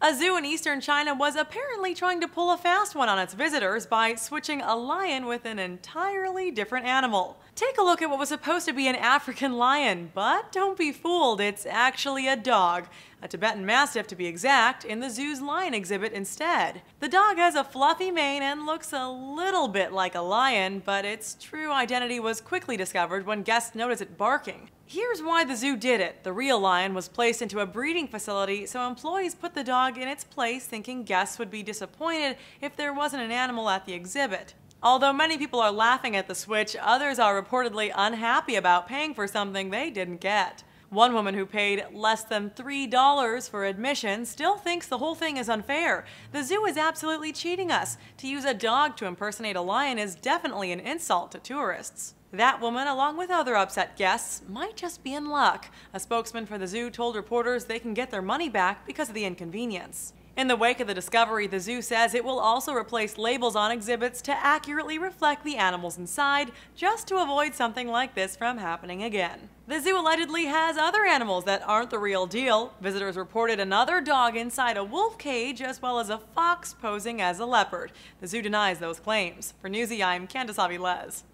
A zoo in eastern China was apparently trying to pull a fast one on its visitors by switching a lion with an entirely different animal. Take a look at what was supposed to be an African lion, but don't be fooled, it's actually a dog, a Tibetan Mastiff to be exact, in the zoo's lion exhibit instead. The dog has a fluffy mane and looks a little bit like a lion, but its true identity was quickly discovered when guests noticed it barking. Here's why the zoo did it. The real lion was placed into a breeding facility, so employees put the dog in its place thinking guests would be disappointed if there wasn't an animal at the exhibit. Although many people are laughing at the switch, others are reportedly unhappy about paying for something they didn't get. One woman who paid less than $3 for admission still thinks the whole thing is unfair. The zoo is absolutely cheating us. To use a dog to impersonate a lion is definitely an insult to tourists. That woman, along with other upset guests, might just be in luck. A spokesman for the zoo told reporters they can get their money back because of the inconvenience. In the wake of the discovery, the zoo says it will also replace labels on exhibits to accurately reflect the animals inside, just to avoid something like this from happening again. The zoo allegedly has other animals that aren't the real deal. Visitors reported another dog inside a wolf cage, as well as a fox posing as a leopard. The zoo denies those claims. For Newsy, I'm Candice Aviles.